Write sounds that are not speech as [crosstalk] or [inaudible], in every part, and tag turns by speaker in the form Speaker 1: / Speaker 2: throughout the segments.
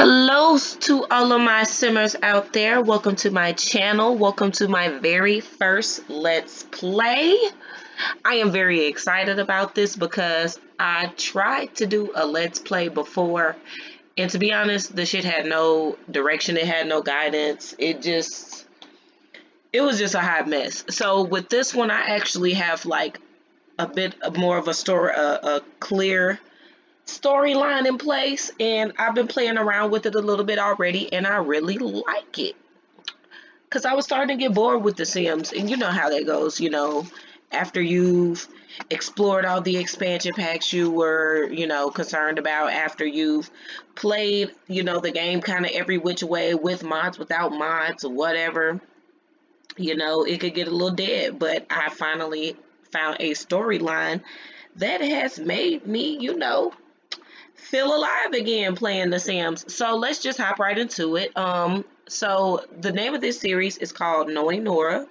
Speaker 1: Hello to all of my simmers out there. Welcome to my channel. Welcome to my very first Let's Play. I am very excited about this because I tried to do a Let's Play before and to be honest, the shit had no direction. It had no guidance. It just, it was just a hot mess. So with this one, I actually have like a bit more of a story, a, a clear storyline in place and I've been playing around with it a little bit already and I really like it. Cause I was starting to get bored with The Sims and you know how that goes, you know, after you've explored all the expansion packs you were, you know, concerned about, after you've played, you know, the game kind of every which way with mods, without mods, or whatever, you know, it could get a little dead. But I finally found a storyline that has made me, you know, feel alive again playing The Sims. So let's just hop right into it. Um, so the name of this series is called Knowing Nora.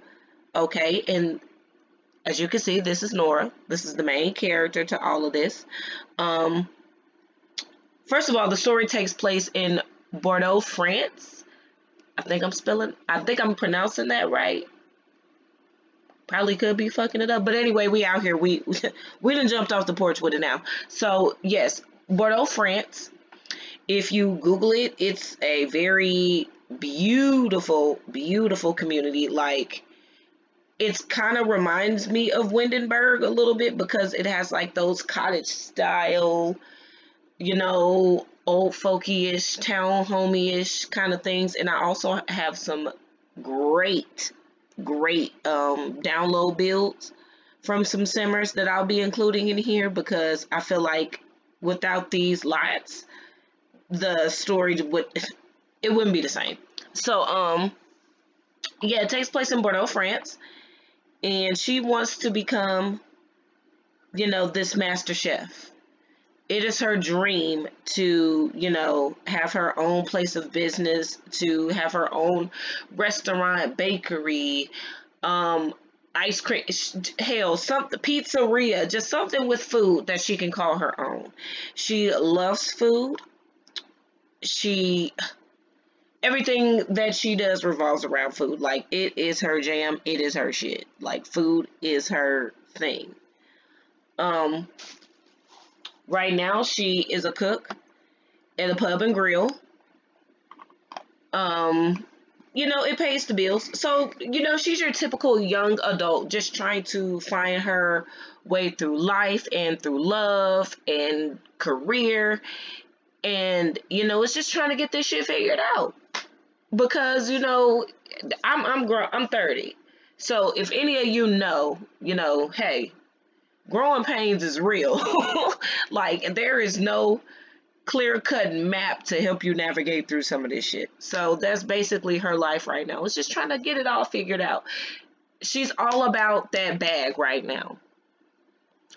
Speaker 1: Okay, and as you can see, this is Nora. This is the main character to all of this. Um, first of all, the story takes place in Bordeaux, France. I think I'm spelling, I think I'm pronouncing that right. Probably could be fucking it up. But anyway, we out here. We, [laughs] we done jumped off the porch with it now. So, yes, Bordeaux, France. If you Google it, it's a very beautiful, beautiful community. Like, it's kind of reminds me of Windenburg a little bit because it has like those cottage style, you know, old folky-ish, town homey-ish kind of things. And I also have some great, great um, download builds from some simmers that I'll be including in here because I feel like without these lots, the story would it wouldn't be the same. So um yeah, it takes place in Bordeaux, France. And she wants to become, you know, this master chef. It is her dream to, you know, have her own place of business, to have her own restaurant, bakery, um, ice cream, hell, something, pizzeria, just something with food that she can call her own. She loves food. She, everything that she does revolves around food. Like, it is her jam. It is her shit. Like, food is her thing. Um, right now, she is a cook at a pub and grill. Um, you know, it pays the bills. So, you know, she's your typical young adult just trying to find her way through life and through love and career. And, you know, it's just trying to get this shit figured out. Because, you know, I'm I'm I'm 30. So if any of you know, you know, hey, growing pains is real. [laughs] like there is no clear cut map to help you navigate through some of this shit. So that's basically her life right now. It's just trying to get it all figured out. She's all about that bag right now.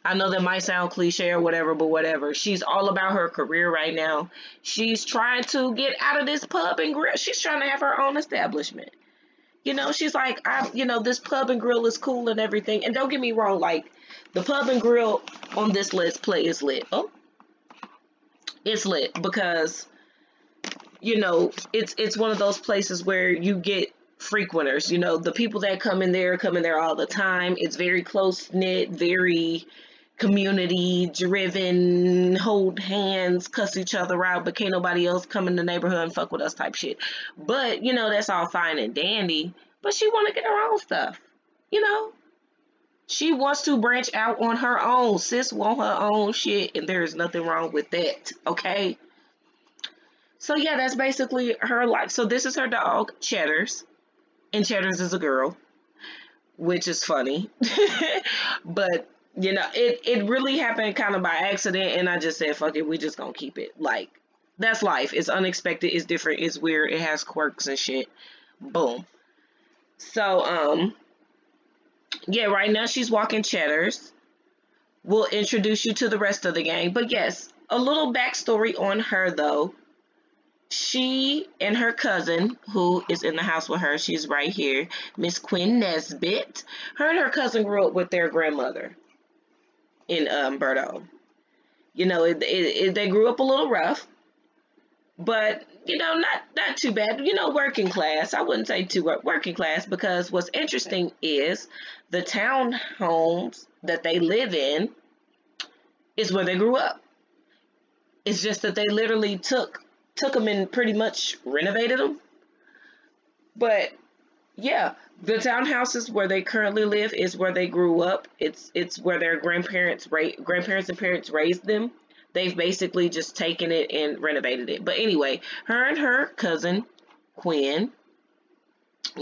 Speaker 1: I know that might sound cliche or whatever, but whatever. She's all about her career right now. She's trying to get out of this pub and grill. She's trying to have her own establishment. You know, she's like, I, you know, this pub and grill is cool and everything. And don't get me wrong, like, the pub and grill on this Let's Play is lit. Oh, it's lit because you know it's it's one of those places where you get frequenters you know the people that come in there come in there all the time. It's very close knit very community driven hold hands cuss each other out but can't nobody else come in the neighborhood and fuck with us type shit. But you know that's all fine and dandy but she want to get her own stuff you know she wants to branch out on her own. Sis want her own shit, and there is nothing wrong with that. Okay. So yeah, that's basically her life. So this is her dog, Cheddars, and Cheddars is a girl, which is funny. [laughs] but you know, it it really happened kind of by accident, and I just said, "Fuck it, we just gonna keep it." Like that's life. It's unexpected. It's different. It's weird. It has quirks and shit. Boom. So um yeah, right now she's walking Cheddars. We'll introduce you to the rest of the gang. But yes, a little backstory on her though. She and her cousin, who is in the house with her, she's right here, Miss Quinn Nesbitt. Her and her cousin grew up with their grandmother in um, Bordeaux. You know, it, it, it, they grew up a little rough, but you know, not not too bad. You know, working class. I wouldn't say too working class because what's interesting is the townhomes that they live in is where they grew up. It's just that they literally took took them and pretty much renovated them. But yeah, the townhouses where they currently live is where they grew up. It's it's where their grandparents ra- grandparents and parents raised them. They've basically just taken it and renovated it. But anyway, her and her cousin Quinn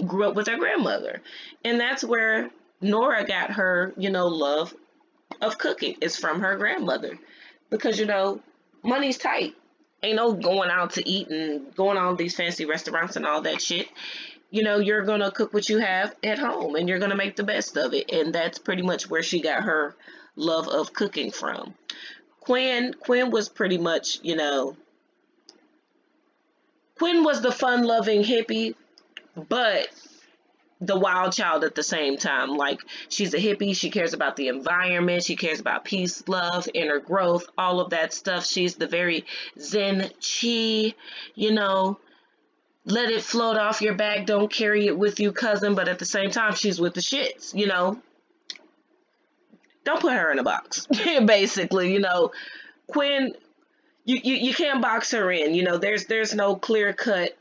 Speaker 1: grew up with their grandmother, and that's where Nora got her, you know, love of cooking. is from her grandmother, because you know, money's tight. Ain't no going out to eat and going on these fancy restaurants and all that shit you know, you're going to cook what you have at home and you're going to make the best of it. And that's pretty much where she got her love of cooking from. Quinn, Quinn was pretty much, you know, Quinn was the fun loving hippie, but the wild child at the same time. Like she's a hippie, she cares about the environment, she cares about peace, love, inner growth, all of that stuff. She's the very Zen chi, you know, let it float off your back. Don't carry it with you, cousin. But at the same time, she's with the shits, you know. Don't put her in a box. [laughs] Basically, you know, Quinn, you, you, you can't box her in. You know, there's there's no clear cut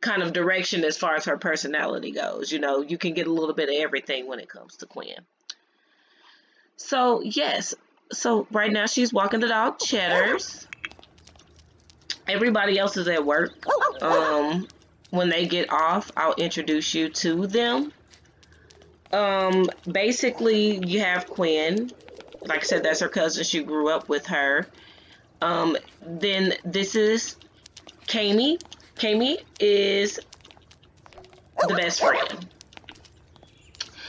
Speaker 1: kind of direction as far as her personality goes. You know, you can get a little bit of everything when it comes to Quinn. So yes, so right now she's walking the dog Cheddars everybody else is at work. Um, when they get off, I'll introduce you to them. Um, basically, you have Quinn. Like I said, that's her cousin. She grew up with her. Um, then this is Kami. Kami is the best friend.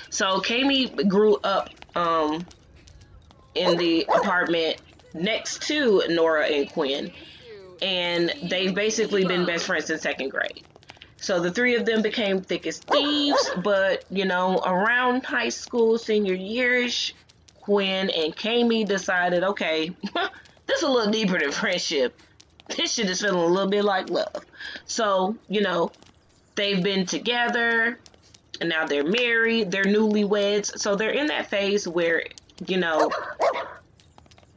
Speaker 1: So Kami grew up um, in the apartment next to Nora and Quinn and they've basically been best friends since second grade. So the three of them became thick as thieves, but you know, around high school, senior yearish, Quinn and Kami decided, okay, [laughs] this is a little deeper than friendship. This shit is feeling a little bit like love. So, you know, they've been together and now they're married, they're newlyweds. So they're in that phase where, you know,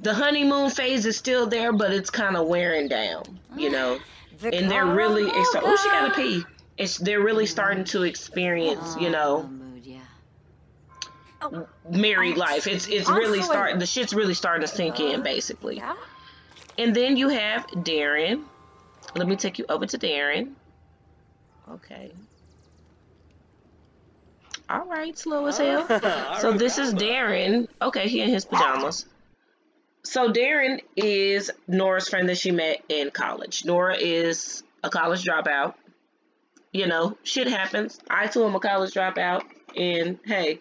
Speaker 1: the honeymoon phase is still there, but it's kind of wearing down, you know. The and they're really oh she got to pee. It's they're really starting to experience, you know, oh, married life. It's it's really starting. The shit's really starting to sink in, basically. And then you have Darren. Let me take you over to Darren. Okay. All right, slow as hell. [laughs] so this is Darren. Okay, he in his pajamas. So Darren is Nora's friend that she met in college. Nora is a college dropout. You know, shit happens. I too am a college dropout. And hey,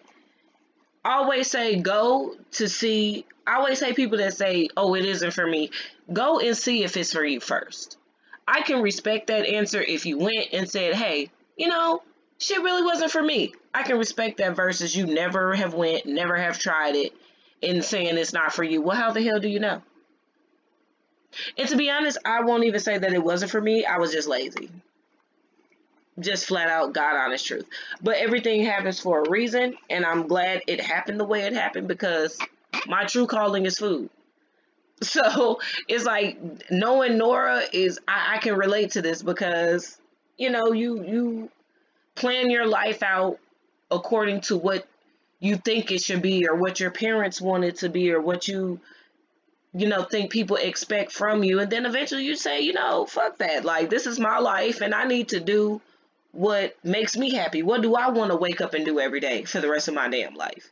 Speaker 1: always say go to see. I always say people that say, oh, it isn't for me. Go and see if it's for you first. I can respect that answer if you went and said, hey, you know, shit really wasn't for me. I can respect that versus you never have went, never have tried it, and saying it's not for you. Well, how the hell do you know? And to be honest, I won't even say that it wasn't for me. I was just lazy. Just flat out God honest truth. But everything happens for a reason, and I'm glad it happened the way it happened because my true calling is food. [laughs] So it's like knowing Nora is I, I can relate to this because you know you you plan your life out according to what you think it should be or what your parents want it to be or what you you know think people expect from you and then eventually you say you know fuck that like this is my life and i need to do what makes me happy what do i want to wake up and do every day for the rest of my damn life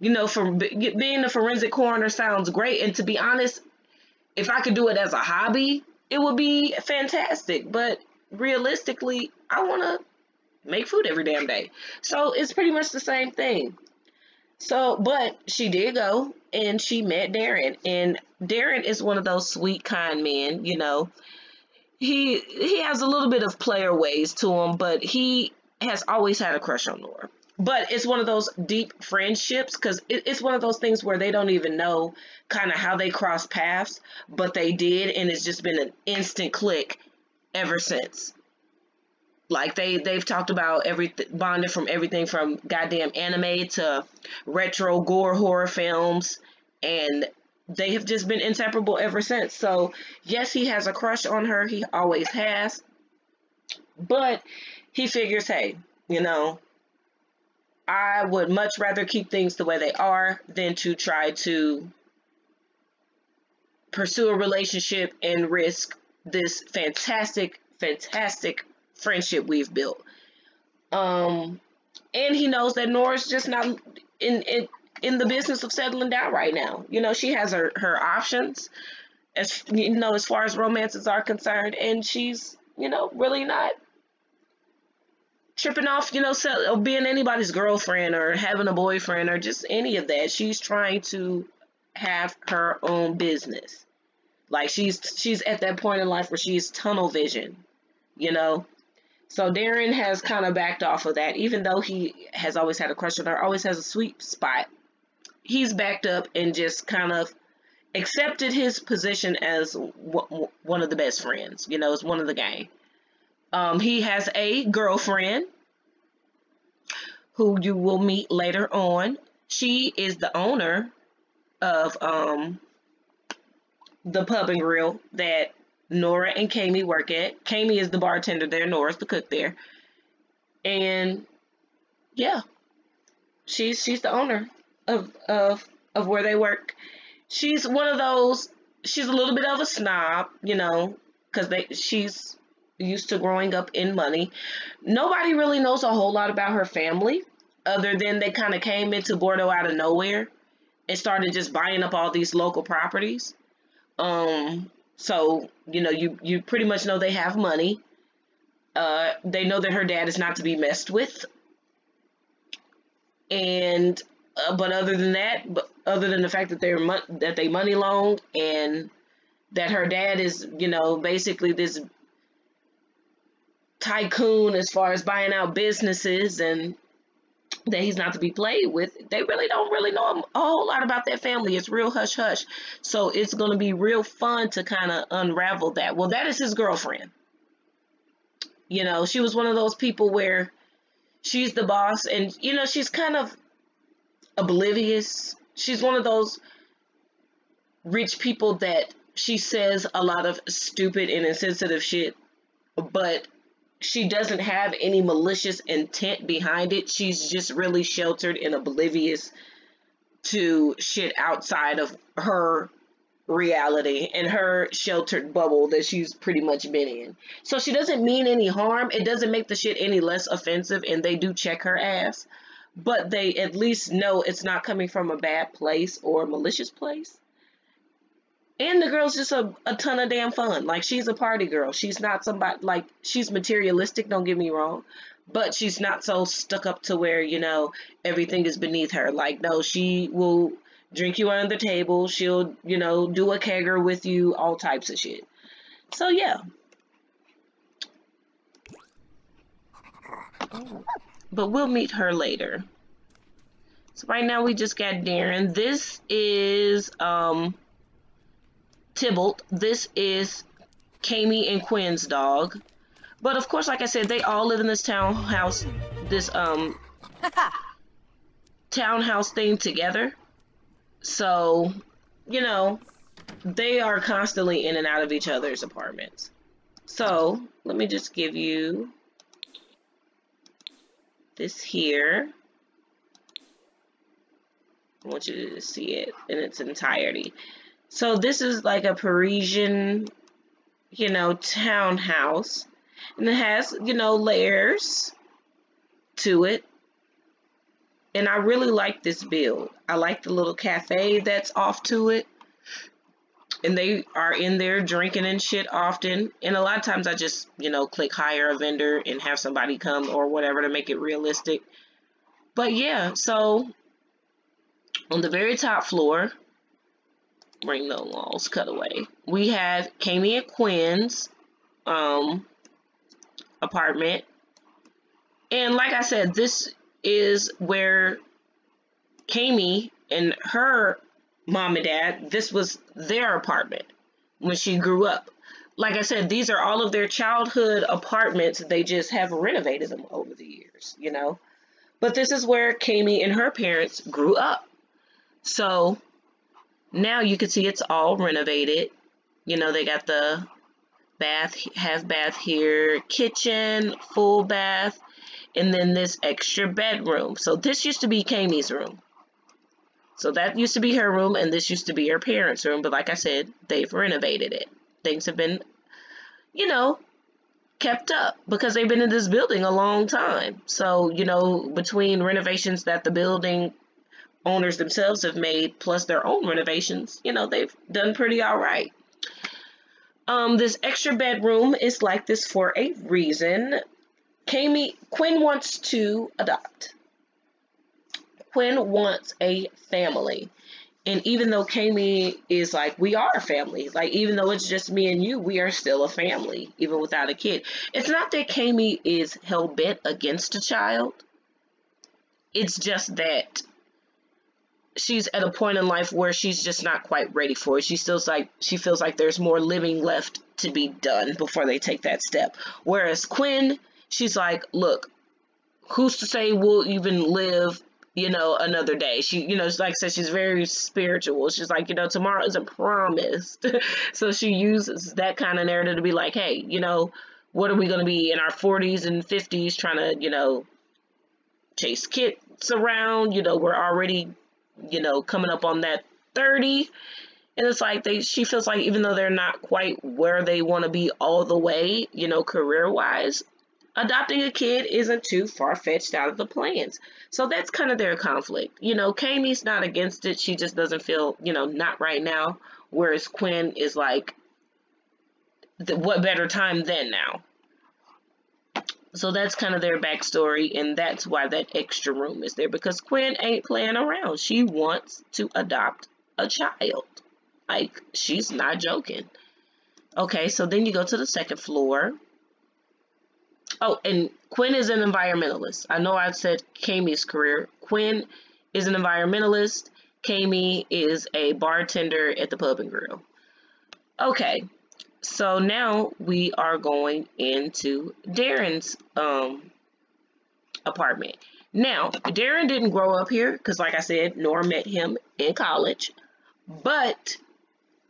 Speaker 1: you know for being a forensic coroner sounds great and to be honest if i could do it as a hobby it would be fantastic but realistically i want to make food every damn day. So it's pretty much the same thing. So, but she did go and she met Darren, and Darren is one of those sweet, kind men. You know, he he has a little bit of player ways to him, but he has always had a crush on Nora. but it's one of those deep friendships because it, it's one of those things where they don't even know kind of how they cross paths, but they did, and it's just been an instant click ever since. Like they they've talked about every bonded from everything from goddamn anime to retro gore horror films, and they have just been inseparable ever since. So yes, he has a crush on her. He always has, but he figures, hey, you know, I would much rather keep things the way they are than to try to pursue a relationship and risk this fantastic, fantastic friendship we've built. Um, and he knows that Nora's just not in, in in the business of settling down right now. You know, she has her her options as you know as far as romances are concerned, and she's you know really not tripping off, you know, so, being anybody's girlfriend or having a boyfriend or just any of that. She's trying to have her own business. Like she's she's at that point in life where she's tunnel vision, you know. So Darren has kind of backed off of that, even though he has always had a crush on her, always has a sweet spot. He's backed up and just kind of accepted his position as one of the best friends, you know, as one of the gang. Um, he has a girlfriend who you will meet later on. She is the owner of um, the pub and grill that Nora and Kami work at. Kami is the bartender there, Nora's the cook there. And yeah, she's she's the owner of of of where they work. She's one of those. She's a little bit of a snob, you know, because they she's used to growing up in money. Nobody really knows a whole lot about her family, other than they kind of came into Bordeaux out of nowhere and started just buying up all these local properties. Um, so you know, you you pretty much know they have money. Uh, they know that her dad is not to be messed with. And uh, but other than that, but other than the fact that they're that they money loaned and that her dad is, you know, basically this tycoon as far as buying out businesses and that he's not to be played with. They really don't really know a whole lot about that family. It's real hush hush. So it's going to be real fun to kind of unravel that. Well, that is his girlfriend. You know, she was one of those people where she's the boss and, you know, she's kind of oblivious. She's one of those rich people that she says a lot of stupid and insensitive shit, but she doesn't have any malicious intent behind it. She's just really sheltered and oblivious to shit outside of her reality and her sheltered bubble that she's pretty much been in. So she doesn't mean any harm. It doesn't make the shit any less offensive and they do check her ass. But they at least know it's not coming from a bad place or a malicious place. And the girl's just a, a ton of damn fun. Like she's a party girl. She's not somebody like she's materialistic, don't get me wrong. But she's not so stuck up to where, you know, everything is beneath her. Like, no, she will drink you under the table. She'll, you know, do a kegger with you, all types of shit. So yeah. But we'll meet her later. So right now we just got Darren. This is um Tybalt. This is Kami and Quinn's dog. But of course, like I said, they all live in this townhouse, this um [laughs] townhouse thing together. So, you know, they are constantly in and out of each other's apartments. So, let me just give you this here. I want you to see it in its entirety. So this is like a Parisian, you know, townhouse. And it has, you know, layers to it. And I really like this build. I like the little cafe that's off to it. And they are in there drinking and shit often. And a lot of times I just, you know, click hire a vendor and have somebody come or whatever to make it realistic. But yeah, so on the very top floor, bring the walls cut away. We have Kami and Quinn's um, apartment. And like I said, this is where Kami and her mom and dad, this was their apartment when she grew up. Like I said, these are all of their childhood apartments. They just have renovated them over the years, you know. But this is where Kami and her parents grew up. So now you can see it's all renovated. You know, they got the bath, half bath here, kitchen, full bath, and then this extra bedroom. So this used to be Kami's room. So that used to be her room, and this used to be her parents' room. But like I said, they've renovated it. Things have been, you know, kept up because they've been in this building a long time. So, you know, between renovations that the building owners themselves have made, plus their own renovations, you know, they've done pretty all right. Um, this extra bedroom is like this for a reason. Kami, Quinn wants to adopt. Quinn wants a family. And even though Kami is like, we are a family, like, even though it's just me and you, we are still a family, even without a kid. It's not that Kami is hell bent against a child, it's just that she's at a point in life where she's just not quite ready for it. She feels like she feels like there's more living left to be done before they take that step. Whereas Quinn, she's like, look, who's to say we'll even live you know, another day. She, you know, like I said, she's very spiritual. She's like, you know, tomorrow isn't promised. [laughs] so she uses that kind of narrative to be like, hey, you know, what are we going to be in our 40s and 50s trying to, you know, chase kids around? You know, we're already, you know, coming up on that 30. And it's like they she feels like even though they're not quite where they want to be all the way, you know, career wise, adopting a kid isn't too far fetched out of the plans. So that's kind of their conflict. You know, Kami's not against it. She just doesn't feel, you know, not right now. Whereas Quinn is like, what better time than now? So that's kind of their backstory, and that's why that extra room is there because Quinn ain't playing around. She wants to adopt a child. Like, she's not joking. Okay, so then you go to the second floor. Oh, and Quinn is an environmentalist. I know I said Kami's career. Quinn is an environmentalist. Kami is a bartender at the pub and grill. Okay, so now we are going into Darren's um, apartment. Now, Darren didn't grow up here because, like I said, Nora met him in college. But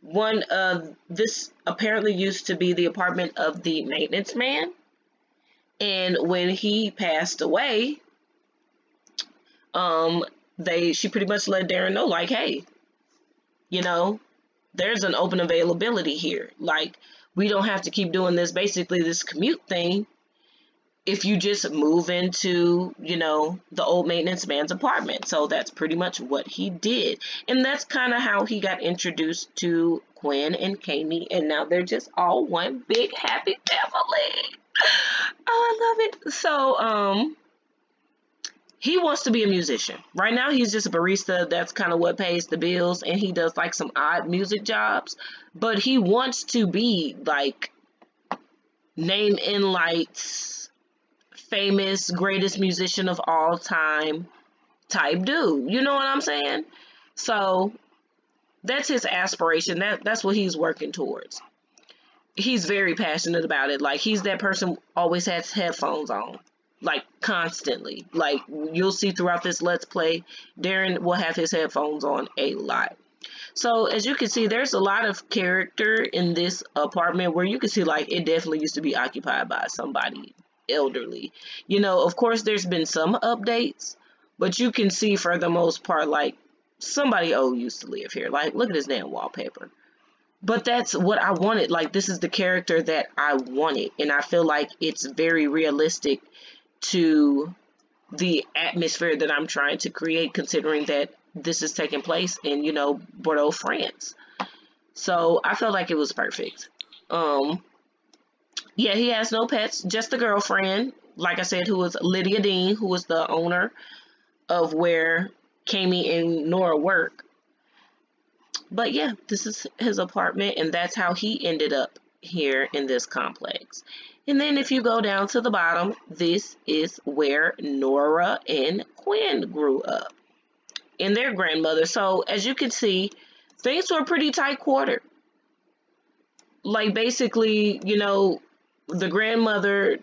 Speaker 1: one of this apparently used to be the apartment of the maintenance man and when he passed away, um, they she pretty much let Darren know, like, hey, you know, there's an open availability here. Like, we don't have to keep doing this basically this commute thing if you just move into, you know, the old maintenance man's apartment. So that's pretty much what he did. And that's kind of how he got introduced to Quinn and Kami. And now they're just all one big happy family. oh, I love it. So, um, he wants to be a musician. Right now, he's just a barista. That's kind of what pays the bills, and he does like some odd music jobs. But he wants to be like name in lights, famous, greatest musician of all time type dude. You know what I'm saying? So that's his aspiration. That that's what he's working towards he's very passionate about it. Like he's that person always has headphones on, like constantly. Like you'll see throughout this Let's Play, Darren will have his headphones on a lot. So as you can see, there's a lot of character in this apartment where you can see like it definitely used to be occupied by somebody elderly. You know, of course there's been some updates, but you can see for the most part like somebody old used to live here. Like look at this damn wallpaper but that's what I wanted. Like, this is the character that I wanted. And I feel like it's very realistic to the atmosphere that I'm trying to create, considering that this is taking place in, you know, Bordeaux, France. So I felt like it was perfect. Um, yeah, he has no pets, just a girlfriend, like I said, who was Lydia Dean, who was the owner of where Kami and Nora work. But yeah, this is his apartment, and that's how he ended up here in this complex. And then if you go down to the bottom, this is where Nora and Quinn grew up and their grandmother. So as you can see, things were pretty tight quarter. Like basically, you know, the grandmother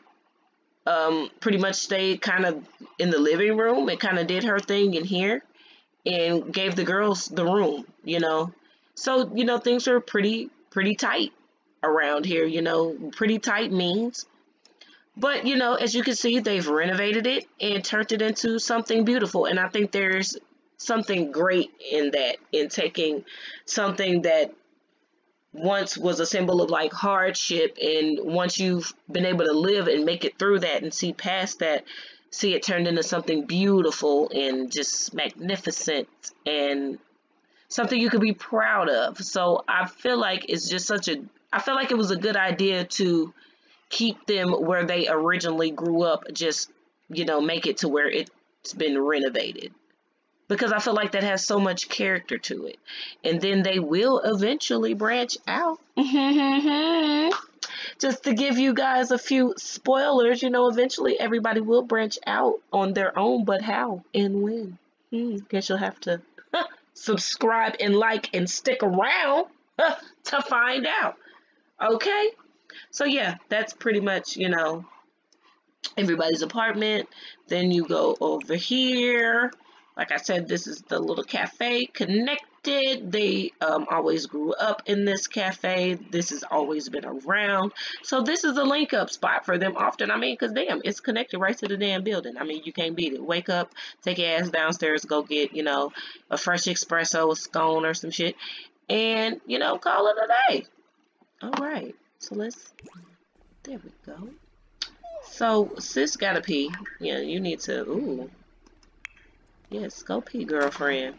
Speaker 1: um, pretty much stayed kind of in the living room and kind of did her thing in here and gave the girls the room, you know. So, you know, things were pretty, pretty tight around here, you know, pretty tight means. But, you know, as you can see, they've renovated it and turned it into something beautiful. And I think there's something great in that, in taking something that once was a symbol of like hardship and once you've been able to live and make it through that and see past that see it turned into something beautiful and just magnificent and something you could be proud of. So i feel like it's just such a i feel like it was a good idea to keep them where they originally grew up just you know make it to where it's been renovated because I feel like that has so much character to it. And then they will eventually branch out. Just to give you guys a few spoilers, you know, eventually everybody will branch out on their own, but how and when? Hmm, guess you'll have to subscribe and like and stick around to find out. Okay? So yeah, that's pretty much, you know, everybody's apartment. Then you go over here like I said, this is the little cafe connected. They um, always grew up in this cafe. This has always been around. So this is a link up spot for them often. I mean, because damn, it's connected right to the damn building. I mean, you can't beat it. Wake up, take your ass downstairs, go get, you know, a fresh espresso, a scone or some shit. And, you know, call it a day. All right. So let's, there we go. So sis gotta pee. Yeah, you need to, ooh. Yes, go pee, girlfriend.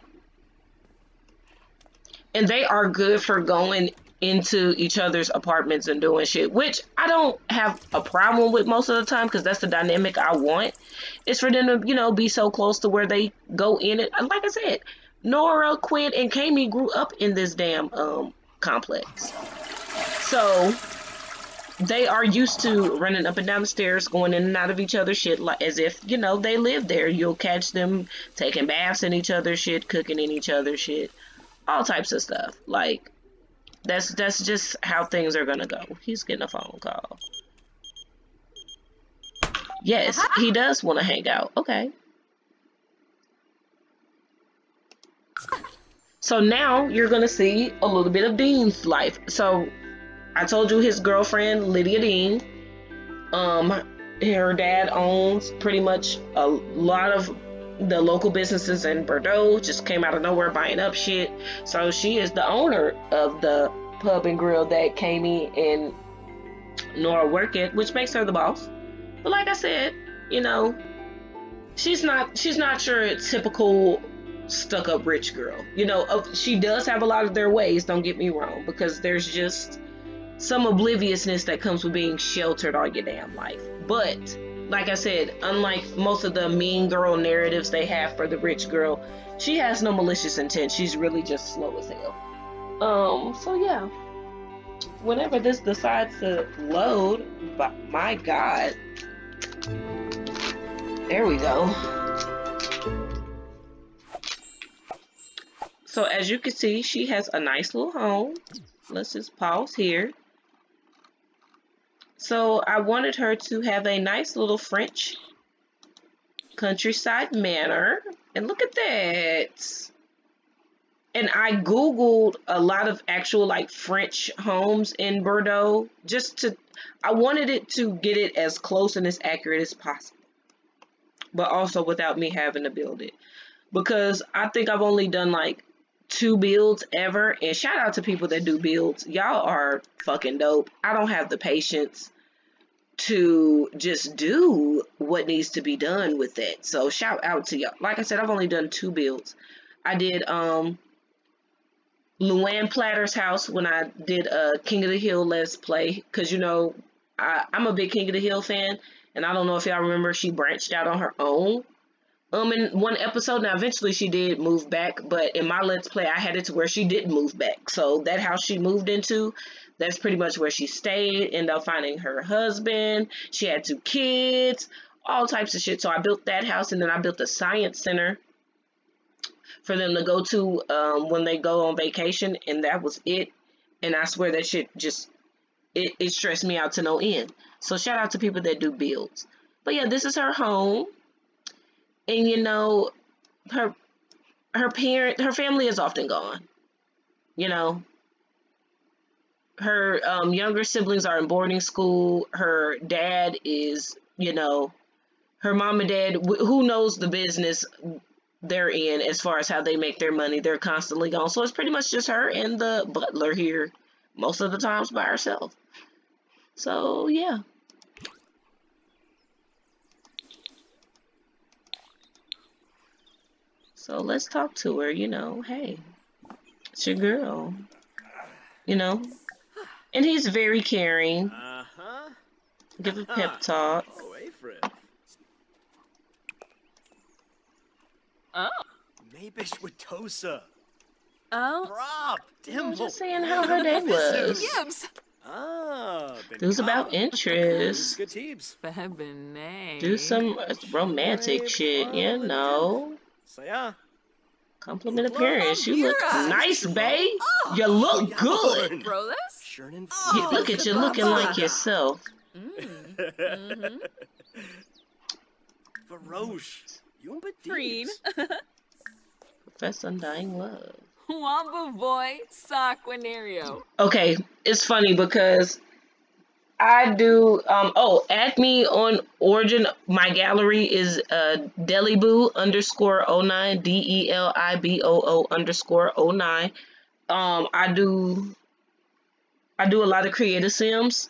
Speaker 1: And they are good for going into each other's apartments and doing shit, which I don't have a problem with most of the time because that's the dynamic I want. It's for them to, you know, be so close to where they go in it. Like I said, Nora, Quinn, and Kami grew up in this damn um complex. So they are used to running up and down the stairs, going in and out of each other's shit, like as if you know they live there. You'll catch them taking baths in each other's shit, cooking in each other's shit, all types of stuff. Like that's that's just how things are gonna go. He's getting a phone call. Yes, uh-huh. he does want to hang out. Okay. So now you're gonna see a little bit of Dean's life. So I told you his girlfriend, Lydia Dean, um, her dad owns pretty much a lot of the local businesses in Bordeaux, just came out of nowhere buying up shit. So she is the owner of the pub and grill that Kami and Nora work at, which makes her the boss. But like I said, you know, she's not she's not your typical stuck up rich girl. You know, she does have a lot of their ways, don't get me wrong, because there's just some obliviousness that comes with being sheltered all your damn life. But like I said, unlike most of the mean girl narratives they have for the rich girl, she has no malicious intent. She's really just slow as hell. Um, so yeah. Whenever this decides to load, but my god. There we go. So as you can see, she has a nice little home. Let's just pause here. So I wanted her to have a nice little French countryside manor. And look at that. And I Googled a lot of actual like French homes in Bordeaux just to, I wanted it to get it as close and as accurate as possible. But also without me having to build it. Because I think I've only done like two builds ever. And shout out to people that do builds. Y'all are fucking dope. I don't have the patience to just do what needs to be done with it. So shout out to y'all. Like I said, I've only done two builds. I did um Luanne Platter's house when I did a King of the Hill Let's Play. Because, you know, I, I'm a big King of the Hill fan. And I don't know if y'all remember, she branched out on her own. um in one episode. Now eventually she did move back, but in my let's play I had it to where she didn't move back. So that house she moved into, that's pretty much where she stayed. Ended up finding her husband. She had two kids, all types of shit. So I built that house and then I built a science center for them to go to um, when they go on vacation, and that was it. And I swear that shit just it, it stressed me out to no end. So shout out to people that do builds. But yeah, this is her home. And you know, her her parent her family is often gone. You know. Her um, younger siblings are in boarding school. Her dad is, you know, her mom and dad, who knows the business they're in as far as how they make their money. They're constantly gone. So it's pretty much just her and the butler here most of the times by herself. So, yeah. So let's talk to her, you know, hey, it's your girl, you know. And he's very caring. Uh-huh. Give a pep talk. Oh, Afred.
Speaker 2: Oh. Maybish Watosa.
Speaker 3: Oh.
Speaker 2: Rob,
Speaker 1: Dimble. I'm just saying how her day was.
Speaker 3: Gibbs.
Speaker 1: Ah, it was about interest. Do some romantic shit, you know. So yeah. Compliment appearance. You look nice, babe. You look good.
Speaker 3: Bro,
Speaker 1: You look at you looking like yourself. Mm. Mm-hmm.
Speaker 2: Varosh.
Speaker 3: Green.
Speaker 1: Profess undying love.
Speaker 3: Wamba boy Saquinario.
Speaker 1: Okay, it's funny because I do um oh add me on origin my gallery is uh deliboo underscore 09 D-E-L-I-B-O-O underscore 09. Um I do I do a lot of creative sims.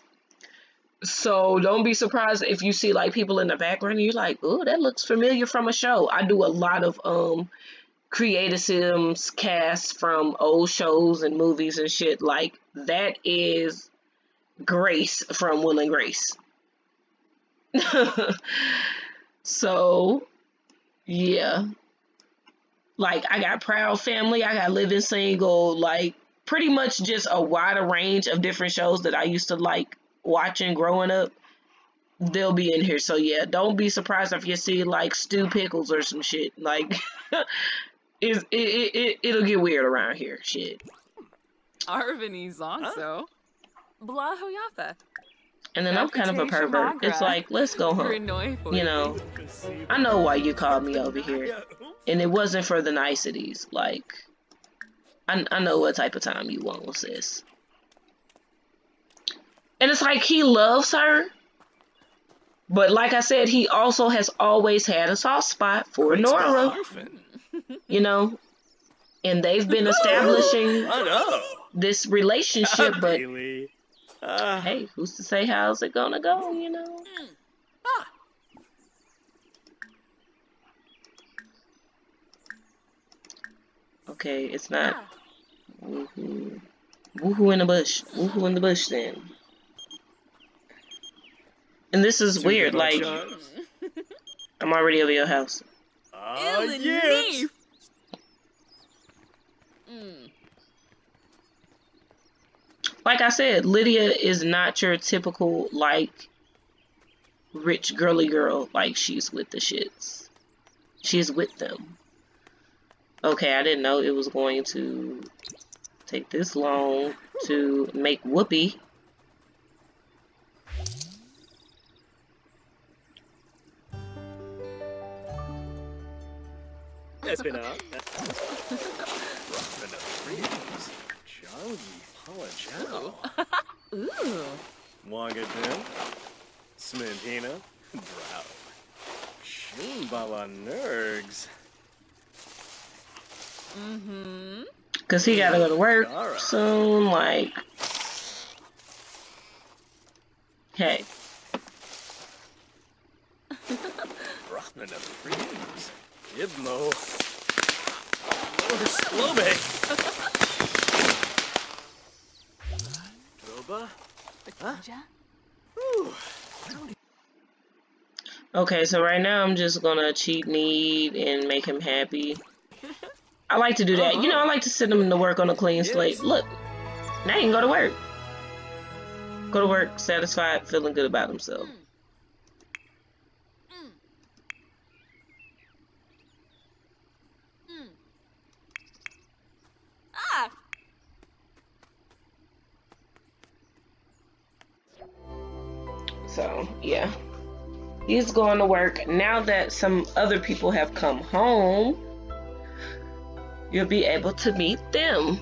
Speaker 1: So don't be surprised if you see like people in the background and you're like, oh, that looks familiar from a show. I do a lot of um creative sims casts from old shows and movies and shit. Like that is Grace from Will and Grace. [laughs] so yeah. Like I got Proud Family, I got Living Single, like pretty much just a wider range of different shows that I used to like watching growing up, they'll be in here. So yeah, don't be surprised if you see like Stu Pickles or some shit. Like, [laughs] is it, it, it, it'll get weird around here. Shit.
Speaker 3: Arvinese also. Blah Hoyatha.
Speaker 1: And then I'm kind of a pervert. It's like, let's go home. You know, I know why you called me over here. And it wasn't for the niceties. Like, I, I know what type of time you want, sis. And it's like he loves her. But like I said, he also has always had a soft spot for Nora. [laughs] You know? And they've been establishing [laughs] this relationship, but uh, hey, who's to say how's it gonna go, you know? Ah. Okay, it's not woohoo. Woohoo in the bush. Woohoo in the bush then. And this is weird, like, [laughs] I'm already over your house.
Speaker 2: Oh, yes.
Speaker 1: Mm. Like I said, Lydia is not your typical, like, rich girly girl. Like, she's with the shits. She's with them. Okay, I didn't know it was going to take this long to make Whoopi.
Speaker 2: That's been up. Been a freeze. Chungy Palajao.
Speaker 3: Ooh.
Speaker 2: Wangadin. Smintina. Brow. Shimbala Nergs.
Speaker 3: Mm-hmm.
Speaker 1: Cause he gotta go to work soon, like Hey.
Speaker 2: Brahman of Freeze. Ibmo. Lower Slome. Droba.
Speaker 3: Huh?
Speaker 1: Okay, so right now I'm just gonna cheat need and make him happy. [laughs] I like to do that. You know, I like to send them to work on a clean slate. Look, now you can go to work. Go to work satisfied, feeling good about himself.
Speaker 3: Ah!
Speaker 1: So, yeah. He's going to work. Now that some other people have come home, you'll be able to meet them.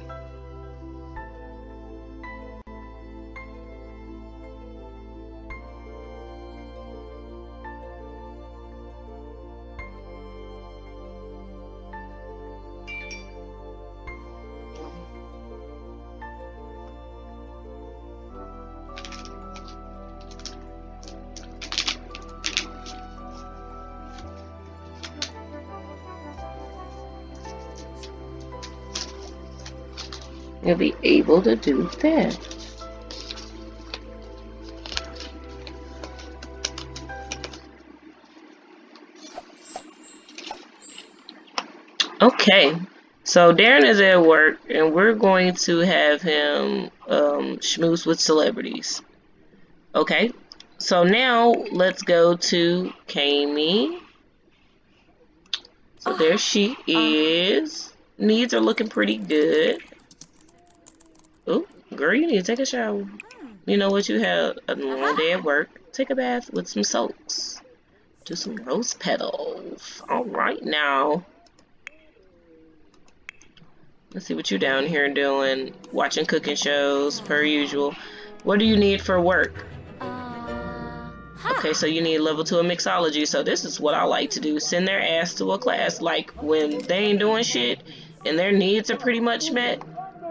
Speaker 1: You'll be able to do that. Okay, so Darren is at work, and we're going to have him um, schmooze with celebrities. Okay, so now let's go to Kami. So there she is. Needs are looking pretty good. Oh, girl, you need to take a shower. You know what? You had a long day at work. Take a bath with some soaks. Do some rose petals. All right now. Let's see what you down here doing. Watching cooking shows, per usual. What do you need for work? Uh, okay, so you need level 2 of mixology. So this is what I like to do. Send their ass to a class. Like, when they ain't doing shit and their needs are pretty much met,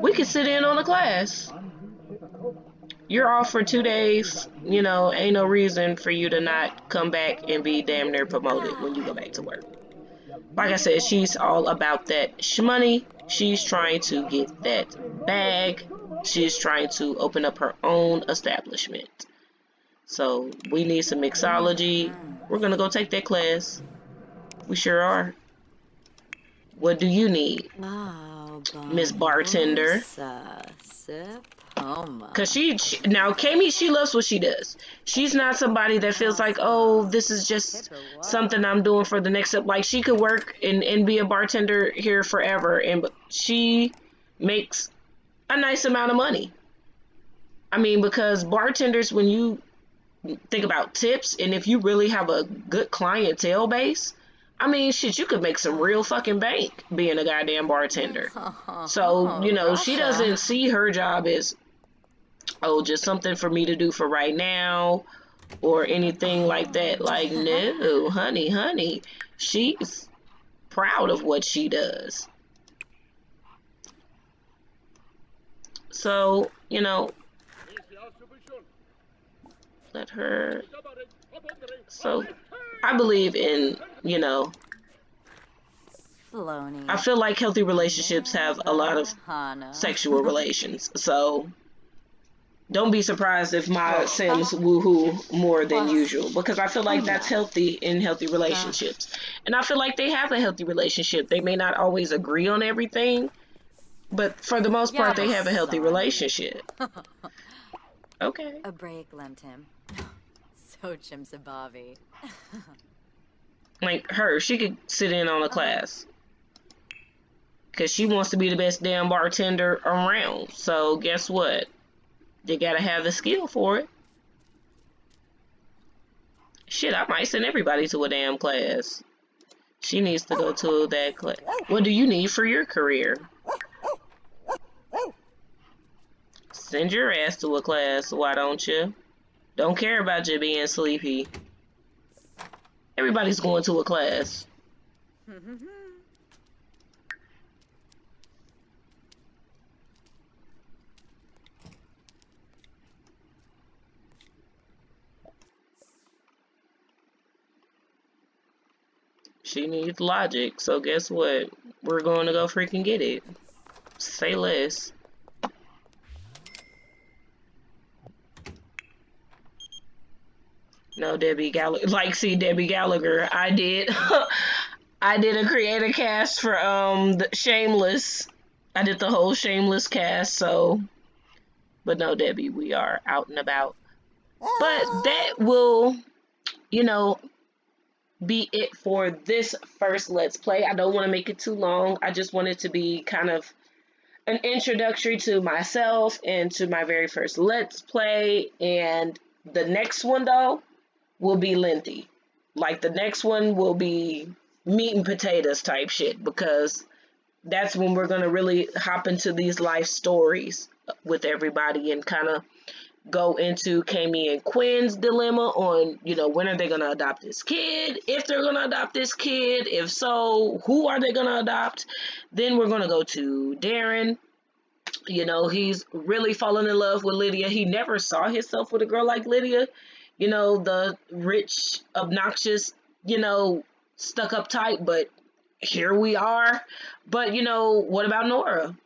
Speaker 1: we can sit in on a class. You're off for two days. You know, ain't no reason for you to not come back and be damn near promoted when you go back to work. Like I said, she's all about that shmoney. She's trying to get that bag. She's trying to open up her own establishment. So we need some mixology. We're gonna go take that class. We sure are. What do you need, Miss Bartender? Cause she, she now Kami, she loves what she does. She's not somebody that feels like, oh, this is just something I'm doing for the next up. Like she could work and and be a bartender here forever, and she makes a nice amount of money. I mean, because bartenders, when you think about tips, and if you really have a good clientele base, I mean, shit, you could make some real fucking bank being a goddamn bartender. [laughs] Oh, so, you know, she doesn't see her job as, oh, just something for me to do for right now or anything like that. Like, no, [laughs] honey, honey, she's proud of what she does. So, you know, let her. So, I believe in, you know, I feel like healthy relationships have a lot of sexual [laughs] relations. So, don't be surprised if my Sims woohoo more than usual because I feel like that's healthy in healthy relationships. And I feel like they have a healthy relationship. They may not always agree on everything, but for the most part, they have a healthy relationship. [laughs] Okay.
Speaker 4: A break lent him. [laughs] So chimsabavi.
Speaker 1: like her, she could sit in on a uh-huh. class. Because she wants to be the best damn bartender around. So, guess what? They gotta have the skill for it. Shit, I might send everybody to a damn class. She needs to go to that class. What do you need for your career? Send your ass to a class, why don't you? Don't care about you being sleepy. Everybody's going to a class. She needs logic, so guess what? We're going to go freaking get it. Say less. No, Debbie Gallagher. Like, see, Debbie Gallagher. I did. [laughs] I did a creator cast for um the Shameless. I did the whole Shameless cast. So, but no, Debbie, we are out and about. But that will, you know, be it for this first Let's Play. I don't want to make it too long. I just want it to be kind of an introductory to myself and to my very first Let's Play. And the next one, though, will be lengthy. Like, the next one will be meat and potatoes type shit because that's when we're going to really hop into these life stories with everybody and kind of go into Cammy and Quinn's dilemma on, you know, when are they going to adopt this kid? If they're going to adopt this kid, if so, who are they going to adopt? Then we're going to go to Darren. You know, he's really fallen in love with Lydia. He never saw himself with a girl like Lydia. You know, the rich, obnoxious, you know, stuck up type, but here we are. But, you know, what about Nora?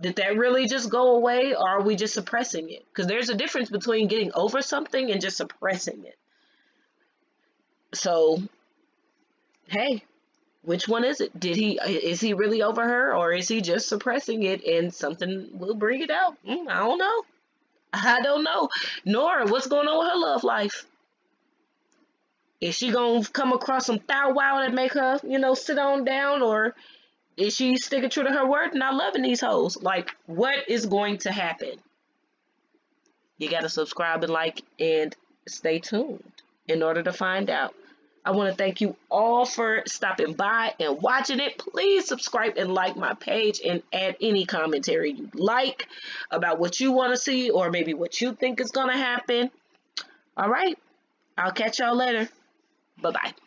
Speaker 1: Did that really just go away or are we just suppressing it? Because there's a difference between getting over something and just suppressing it. So, hey, which one is it? Did he is he really over her or is he just suppressing it and something will bring it out? Mm, I don't know. I don't know. Nora, what's going on with her love life? Is she gonna come across some thou wow that make her, you know, sit on down or is she sticking true to her word and not loving these hoes? Like, what is going to happen? You got to subscribe and like and stay tuned in order to find out. I want to thank you all for stopping by and watching it. Please subscribe and like my page and add any commentary you like about what you want to see or maybe what you think is going to happen. All right. I'll catch y'all later. Bye-bye.